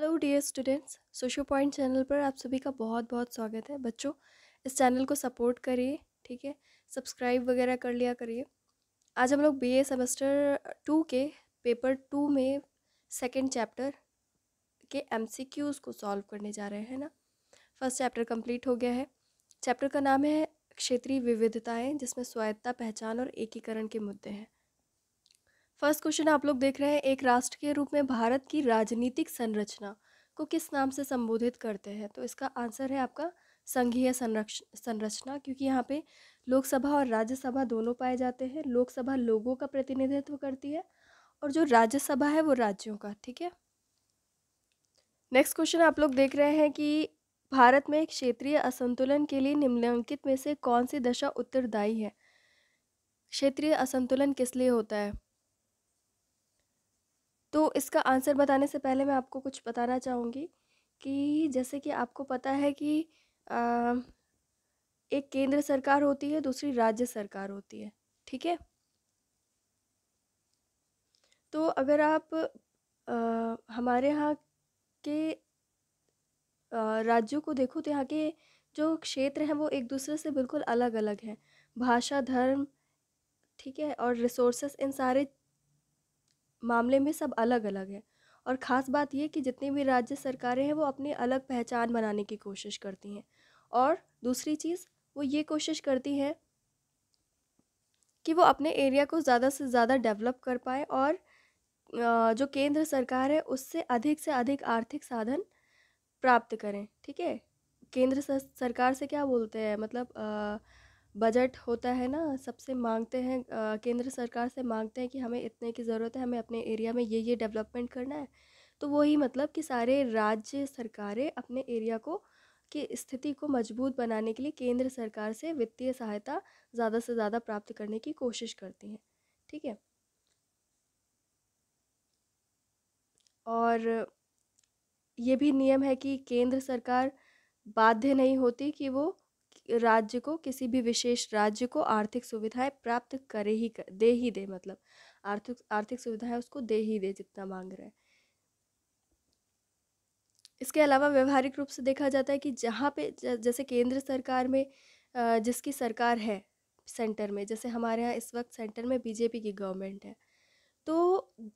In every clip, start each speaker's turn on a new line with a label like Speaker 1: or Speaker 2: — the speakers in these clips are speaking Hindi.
Speaker 1: Hello dear students Socho point channel पर आप सभी का बहुत बहुत स्वागत है। बच्चों, इस चैनल को सपोर्ट करिए, ठीक है? सब्सक्राइब वगैरह कर लिया करिए। आज हम लोग बीए सेमेस्टर टू के पेपर टू में सेकंड चैप्टर के एमसीक्यूज़ को सॉल्व करने जा रहे हैं ना? फ़र्स्ट चैप्टर कंप्लीट हो गया है। चैप्टर का नाम है क्षेत्रीय विविधताएँ, जिसमें स्वायत्ता पहचान और एकीकरण के मुद्दे हैं। फ़र्स्ट क्वेश्चन आप लोग देख रहे हैं, एक राष्ट्र के रूप में भारत की राजनीतिक संरचना को किस नाम से संबोधित करते हैं? तो इसका आंसर है आपका संघीय संरचना, क्योंकि यहाँ पे लोकसभा और राज्यसभा दोनों पाए जाते हैं। लोकसभा लोगों का प्रतिनिधित्व करती है और जो राज्यसभा है वो राज्यों का, ठीक है? नेक्स्ट क्वेश्चन आप लोग देख रहे हैं कि भारत में क्षेत्रीय असंतुलन के लिए निम्नलिखित में से कौन सी दशा उत्तरदायी है? क्षेत्रीय असंतुलन किस लिए होता है? तो इसका आंसर बताने से पहले मैं आपको कुछ बताना चाहूँगी कि जैसे कि आपको पता है कि आ, एक केंद्र सरकार होती है दूसरी राज्य सरकार होती है ठीक है? तो अगर आप आ, हमारे यहाँ के राज्यों को देखो तो यहाँ के जो क्षेत्र हैं वो एक दूसरे से बिल्कुल अलग अलग हैं। भाषा धर्म ठीक है और रिसोर्सेस इन सारे मामले में सब अलग अलग है। और ख़ास बात यह कि जितनी भी राज्य सरकारें हैं वो अपनी अलग पहचान बनाने की कोशिश करती हैं। और दूसरी चीज़ वो ये कोशिश करती है कि वो अपने एरिया को ज़्यादा से ज़्यादा डेवलप कर पाए और जो केंद्र सरकार है उससे अधिक से अधिक आर्थिक साधन प्राप्त करें। ठीक है? केंद्र सरकार से क्या बोलते हैं? मतलब आ, बजट होता है ना, सबसे मांगते हैं केंद्र सरकार से मांगते हैं कि हमें इतने की ज़रूरत है, हमें अपने एरिया में ये ये डेवलपमेंट करना है। तो वही मतलब कि सारे राज्य सरकारें अपने एरिया को, की स्थिति को मज़बूत बनाने के लिए केंद्र सरकार से वित्तीय सहायता ज़्यादा से ज़्यादा प्राप्त करने की कोशिश करती हैं, ठीक है? और ये भी नियम है कि केंद्र सरकार बाध्य नहीं होती कि वो राज्य को किसी भी विशेष राज्य को आर्थिक सुविधाएँ प्राप्त करे ही कर, दे ही दे मतलब। आर्थिक आर्थिक सुविधाएँ उसको दे ही दे जितना मांग रहे हैं। इसके अलावा व्यवहारिक रूप से देखा जाता है कि जहाँ पे जैसे केंद्र सरकार में जिसकी सरकार है सेंटर में जैसे हमारे यहाँ इस वक्त सेंटर में बीजेपी की गवर्नमेंट है तो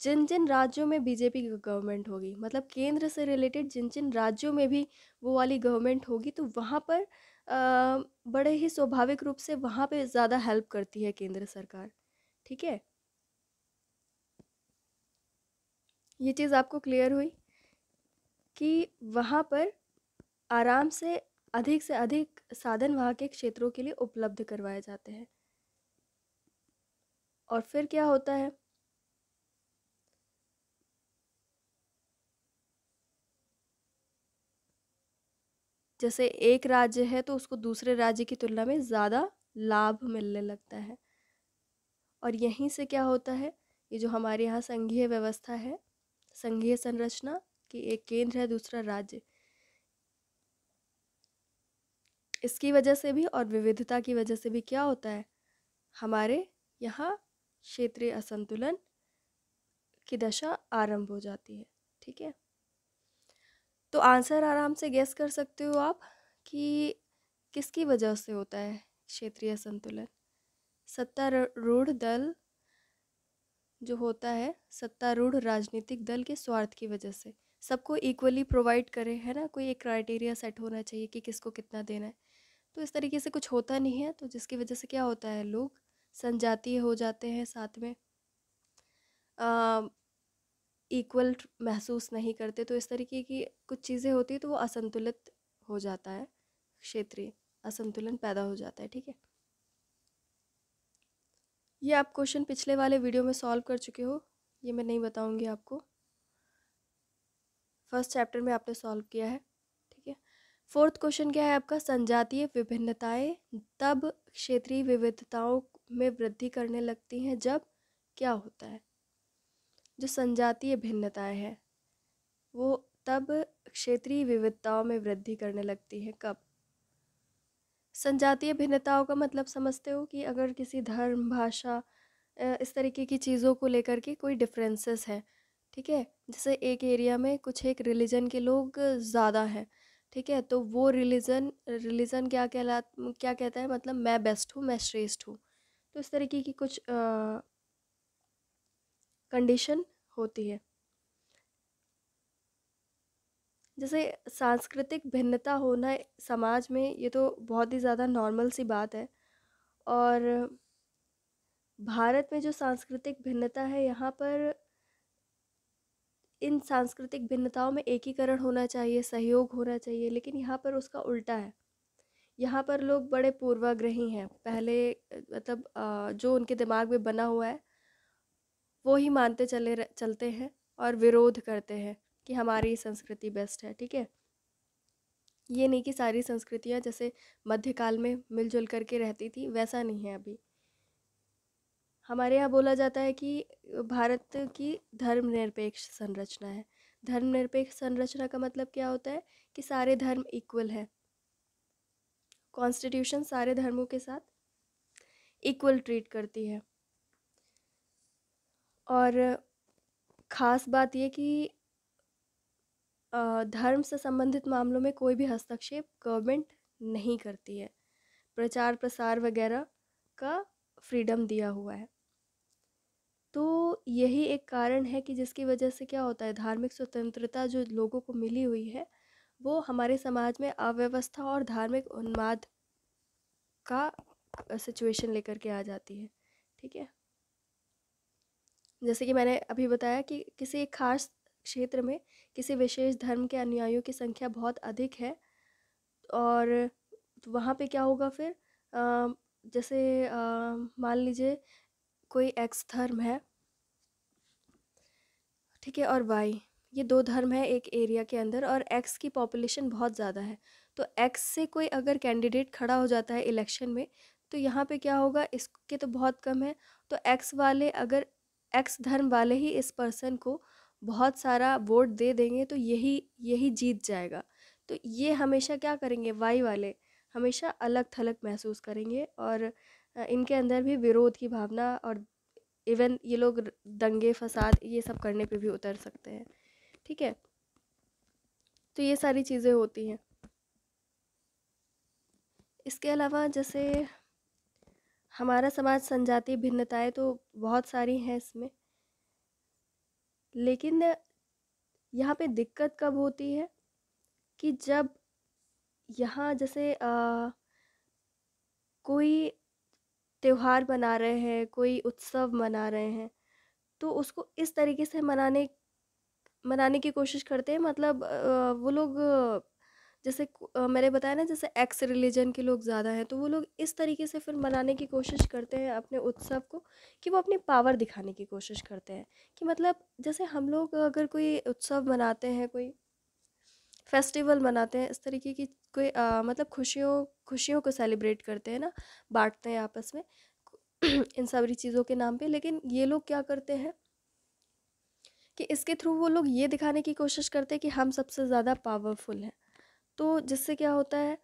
Speaker 1: जिन जिन राज्यों में बीजेपी की गवर्नमेंट होगी मतलब केंद्र से रिलेटेड जिन जिन राज्यों में भी वो वाली गवर्नमेंट होगी तो वहाँ पर बड़े ही स्वाभाविक रूप से वहाँ पे ज़्यादा हेल्प करती है केंद्र सरकार, ठीक है? ये चीज़ आपको क्लियर हुई कि वहाँ पर आराम से अधिक से अधिक साधन वहाँ के क्षेत्रों के लिए उपलब्ध करवाए जाते हैं। और फिर क्या होता है? जैसे एक राज्य है तो उसको दूसरे राज्य की तुलना में ज़्यादा लाभ मिलने लगता है। और यहीं से क्या होता है, ये जो हमारे यहाँ संघीय व्यवस्था है, संघीय संरचना कि एक केंद्र है, दूसरा राज्य। इसकी वजह से भी और विविधता की वजह से भी क्या होता है, हमारे यहाँ क्षेत्रीय असंतुलन की दशा आरंभ हो जाती है, ठीक है? तो आंसर आराम से गैस कर सकते हो आप कि किसकी वजह से होता है क्षेत्रीय संतुलन? सत्तारूढ़ दल जो होता है सत्तारूढ़ राजनीतिक दल के स्वार्थ की वजह से। सबको इक्वली प्रोवाइड करे, है ना? कोई एक क्राइटेरिया सेट होना चाहिए कि किसको कितना देना है। तो इस तरीके से कुछ होता नहीं है तो जिसकी वजह से क्या होता है लोग? संजातीय हो जाते हैं साथ में। इक्वल महसूस नहीं करते तो इस तरीके की कुछ चीज़ें होती हैं तो वो असंतुलित हो जाता है, क्षेत्रीय असंतुलन पैदा हो जाता है, ठीक है? ये आप क्वेश्चन पिछले वाले वीडियो में सॉल्व कर चुके हो, ये मैं नहीं बताऊँगी आपको। फ़र्स्ट चैप्टर में आपने सॉल्व किया है, ठीक है? फोर्थ क्वेश्चन क्या है आपका? संजातीय विभिन्नताएँ तब क्षेत्रीय विविधताओं में वृद्धि करने लगती हैं जब क्या होता है? जो संजातीय भिन्नताएँ हैं, वो तब क्षेत्रीय विविधताओं में वृद्धि करने लगती है, कब? संजातीय भिन्नताओं का मतलब समझते हो कि अगर किसी धर्म, भाषा इस तरीके की चीज़ों को लेकर के कोई डिफरेंसेस है, ठीक है? जैसे एक एरिया में कुछ एक रिलीजन के लोग ज़्यादा हैं, ठीक है? तो वो रिलीजन रिलीजन क्या कहला, क्या कहता है? मतलब मैं बेस्ट हूँ, मैं श्रेष्ठ हूँ। तो इस तरीके की कुछ कंडीशन होती है। जैसे सांस्कृतिक भिन्नता होना समाज में, ये तो बहुत ही ज़्यादा नॉर्मल सी बात है। और भारत में जो सांस्कृतिक भिन्नता है, यहाँ पर इन सांस्कृतिक भिन्नताओं में एकीकरण होना चाहिए, सहयोग होना चाहिए, लेकिन यहाँ पर उसका उल्टा है। यहाँ पर लोग बड़े पूर्वाग्रही हैं। पहले मतलब जो उनके दिमाग में बना हुआ है वो ही मानते चले चलते हैं और विरोध करते हैं कि हमारी संस्कृति बेस्ट है, ठीक है? ये नहीं कि सारी संस्कृतियाँ जैसे मध्यकाल में मिलजुल करके रहती थी, वैसा नहीं है अभी। हमारे यहाँ बोला जाता है कि भारत की धर्मनिरपेक्ष संरचना है। धर्मनिरपेक्ष संरचना का मतलब क्या होता है? कि सारे धर्म इक्वल है। कॉन्स्टिट्यूशन सारे धर्मों के साथ इक्वल ट्रीट करती है। और ख़ास बात ये कि धर्म से संबंधित मामलों में कोई भी हस्तक्षेप गवर्नमेंट नहीं करती है। प्रचार प्रसार वगैरह का फ्रीडम दिया हुआ है। तो यही एक कारण है कि जिसकी वजह से क्या होता है, धार्मिक स्वतंत्रता जो लोगों को मिली हुई है, वो हमारे समाज में अव्यवस्था और धार्मिक उन्माद का सिचुएशन लेकर के आ जाती है। ठीक है? जैसे कि मैंने अभी बताया कि किसी एक खास क्षेत्र में किसी विशेष धर्म के अनुयायियों की संख्या बहुत अधिक है। और तो वहाँ पे क्या होगा फिर? आ, जैसे मान लीजिए कोई एक्स धर्म है। ठीक है और वाई ये दो धर्म है एक एरिया के अंदर और एक्स की पॉपुलेशन बहुत ज़्यादा है। तो एक्स से कोई अगर कैंडिडेट खड़ा हो जाता है इलेक्शन में तो यहाँ पे क्या होगा? इसके तो बहुत कम है। तो एक्स वाले अगर एक्स धर्म वाले ही इस पर्सन को बहुत सारा वोट दे देंगे तो यही यही जीत जाएगा। तो ये हमेशा क्या करेंगे वाई वाले हमेशा अलग थलग महसूस करेंगे और इनके अंदर भी विरोध की भावना और इवन ये लोग दंगे, फसाद ये सब करने पे भी उतर सकते हैं। ठीक है? तो ये सारी चीज़ें होती हैं। इसके अलावा जैसे हमारा समाज संजातीय भिन्नताएँ तो बहुत सारी हैं इसमें। लेकिन यहाँ पे दिक्कत कब होती है कि जब यहाँ जैसे आ, कोई त्योहार मना रहे हैं कोई उत्सव मना रहे हैं तो उसको इस तरीके से मनाने मनाने की कोशिश करते हैं? मतलब आ, वो लोग जैसे मैंने बताया ना जैसे एक्स रिलीजन के लोग ज़्यादा हैं तो वो लोग इस तरीके से फिर मनाने की कोशिश करते हैं अपने उत्सव को कि वो अपनी पावर दिखाने की कोशिश करते हैं। कि मतलब जैसे हम लोग अगर कोई उत्सव मनाते हैं कोई फेस्टिवल मनाते हैं इस तरीके की कोई आ, मतलब खुशियों खुशियों को सेलिब्रेट करते हैं ना बांटते हैं आपस में इन सारी चीज़ों के नाम पे लेकिन ये लोग क्या करते हैं कि इसके थ्रू वो लोग ये दिखाने की कोशिश करते हैं कि हम सबसे ज़्यादा पावरफुल हैं। तो जिससे क्या होता है,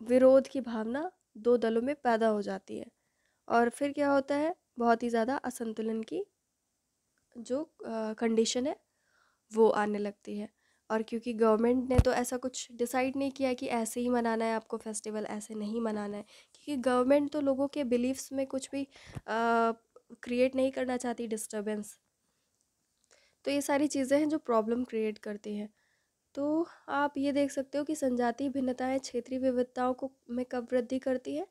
Speaker 1: विरोध की भावना दो दलों में पैदा हो जाती है। और फिर क्या होता है, बहुत ही ज़्यादा असंतुलन की जो कंडीशन है, वो आने लगती है। और क्योंकि गवर्नमेंट ने तो ऐसा कुछ डिसाइड नहीं किया कि ऐसे ही मनाना है, आपको फेस्टिवल ऐसे नहीं मनाना है। क्योंकि गवर्नमेंट तो लोगों के बिलीव्स में कुछ भी क्रिएट नहीं करना चाहती डिस्टरबेंस तो ये सारी चीज़ें हैं जो प्रॉब्लम क्रिएट करती हैं। तो आप ये देख सकते हो कि संजातीय भिन्नताएँ क्षेत्रीय विविधताओं को में कब वृद्धि करती है।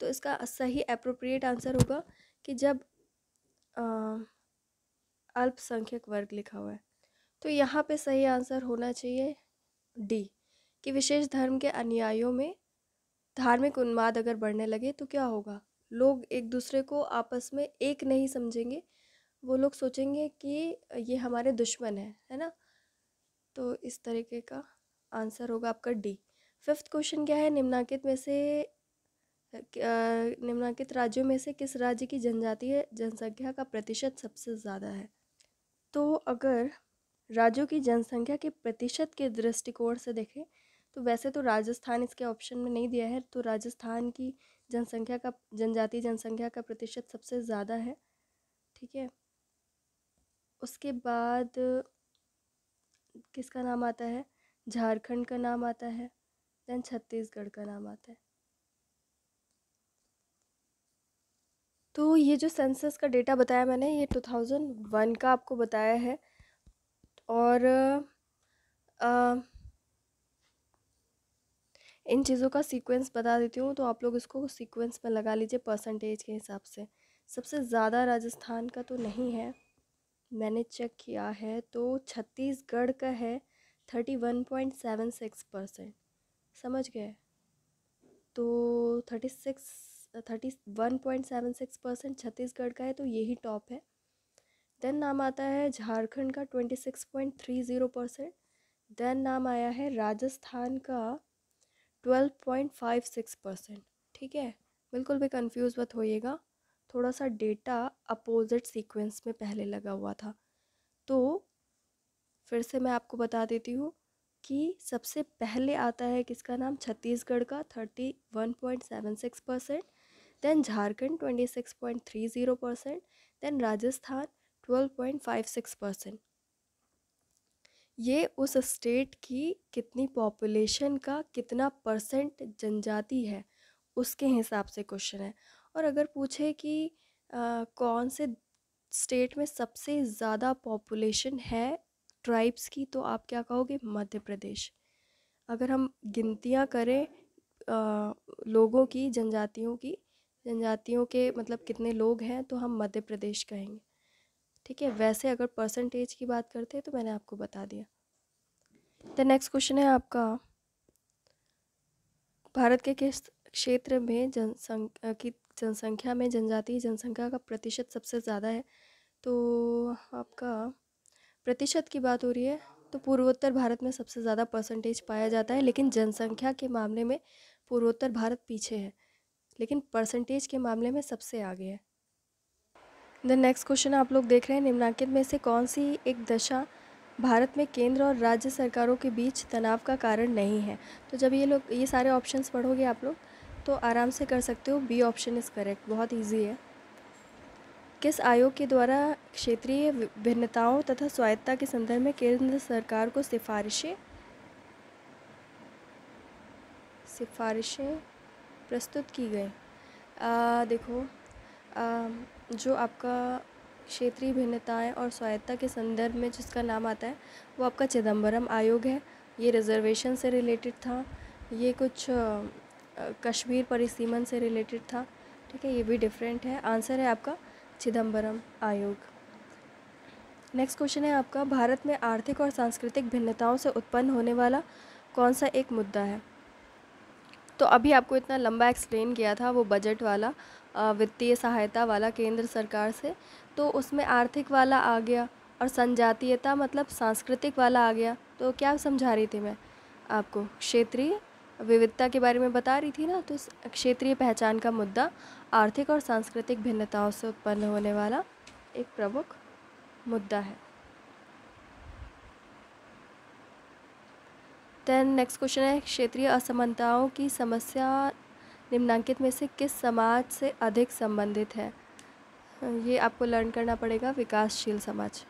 Speaker 1: तो इसका सही अप्रोप्रिएट आंसर होगा कि जब अल्पसंख्यक वर्ग लिखा हुआ है। तो यहाँ पे सही आंसर होना चाहिए डी कि विशेष धर्म के अनुयायियों में धार्मिक उन्माद अगर बढ़ने लगे तो क्या होगा? लोग एक दूसरे को आपस में एक नहीं समझेंगे। वो लोग सोचेंगे कि ये हमारे दुश्मन है है ना? तो इस तरीके का आंसर होगा आपका डी। फिफ्थ क्वेश्चन क्या है? निम्नांकित में से निम्नांकित राज्यों में से किस राज्य की जनजातीय जनसंख्या का प्रतिशत सबसे ज़्यादा है। तो अगर राज्यों की जनसंख्या के प्रतिशत के दृष्टिकोण से देखें तो वैसे तो राजस्थान इसके ऑप्शन में नहीं दिया है तो राजस्थान की जनसंख्या का जनजातीय जनसंख्या का प्रतिशत सबसे ज़्यादा है, ठीक है? उसके बाद किसका नाम आता है? झारखंड का नाम आता है देन छत्तीसगढ़ का नाम आता है। तो ये जो सेंसस का डेटा बताया मैंने ये 2001 का आपको बताया है। और आ, इन चीज़ों का सीक्वेंस बता देती हूँ तो आप लोग इसको सीक्वेंस में लगा लीजिए परसेंटेज के हिसाब से। सबसे ज़्यादा राजस्थान का तो नहीं है। मैंने चेक किया है तो छत्तीसगढ़ का है thirty one point seven six percent. समझ गए? तो thirty six, thirty one point seven six percent Chhattisgarh का है तो यही टॉप है। देन नाम आता है झारखंड का twenty six point three zero percent. Then नाम आया है राजस्थान का twelve point five six percent. ठीक है? बिल्कुल भी कंफ्यूज मत होइएगा। थोड़ा सा डेटा अपोजिट सीक्वेंस में पहले लगा हुआ था। तो फिर से मैं आपको बता देती हूँ कि सबसे पहले आता है किसका नाम? छत्तीसगढ़ का thirty one point seven six percent then Jharkhand twenty six point three zero percent then Rajasthan twelve point five six percent ये उस स्टेट की कितनी पॉपुलेशन का कितना परसेंट जनजाति है, उसके हिसाब से क्वेश्चन है। और अगर पूछे कि आ, कौन से स्टेट में सबसे ज़्यादा पॉपुलेशन है ट्राइब्स की तो आप क्या कहोगे? मध्य प्रदेश। अगर हम गिनतियाँ करें आ, लोगों की जनजातियों की जनजातियों के मतलब कितने लोग हैं तो हम मध्य प्रदेश कहेंगे। ठीक है? वैसे अगर परसेंटेज की बात करते हैं तो मैंने आपको बता दिया। द नेक्स्ट क्वेश्चन है आपका। भारत के किस क्षेत्र में जनसंख्या की जनसंख्या में जनजातीय जनसंख्या का प्रतिशत सबसे ज़्यादा है। तो आपका प्रतिशत की बात हो रही है तो पूर्वोत्तर भारत में सबसे ज़्यादा परसेंटेज पाया जाता है, लेकिन जनसंख्या के मामले में पूर्वोत्तर भारत पीछे है, लेकिन परसेंटेज के मामले में सबसे आगे है। द नेक्स्ट क्वेश्चन आप लोग देख रहे हैं, निम्नांकित में से कौन सी एक दशा भारत में केंद्र और राज्य सरकारों के बीच तनाव का कारण नहीं है? तो जब ये लोग, ये सारे ऑप्शंस पढ़ोगे आप लोग तो आराम से कर सकते हो। बी ऑप्शन इज़ करेक्ट बहुत इजी है। किस आयोग के द्वारा क्षेत्रीय भिन्नताओं तथा स्वायत्ता के संदर्भ में केंद्र सरकार को सिफारिशें सिफारिशें प्रस्तुत की गई? देखो आ, जो आपका क्षेत्रीय भिन्नताएँ और स्वायत्ता के संदर्भ में जिसका नाम आता है वो आपका चिदम्बरम आयोग है। ये रिजर्वेशन से रिलेटेड था। ये कुछ कश्मीर परिसीमन से रिलेटेड था। ठीक है, ये भी डिफरेंट है। आंसर है आपका चिदम्बरम आयोग। नेक्स्ट क्वेश्चन है आपका, भारत में आर्थिक और सांस्कृतिक भिन्नताओं से उत्पन्न होने वाला कौन सा एक मुद्दा है? तो अभी आपको इतना लंबा एक्सप्लेन किया था वो बजट वाला वित्तीय सहायता वाला केंद्र सरकार से। तो उसमें आर्थिक वाला आ गया और संजातीयता मतलब सांस्कृतिक वाला आ गया। तो क्या समझा रही थी मैं आपको? क्षेत्रीय विविधता के बारे में बता रही थी ना तो क्षेत्रीय पहचान का मुद्दा आर्थिक और सांस्कृतिक भिन्नताओं से उत्पन्न होने वाला एक प्रमुख मुद्दा है। देन नेक्स्ट क्वेश्चन है, क्षेत्रीय असमानताओं की समस्या निम्नांकित में से किस समाज से अधिक संबंधित है? ये आपको लर्न करना पड़ेगा, विकासशील समाज।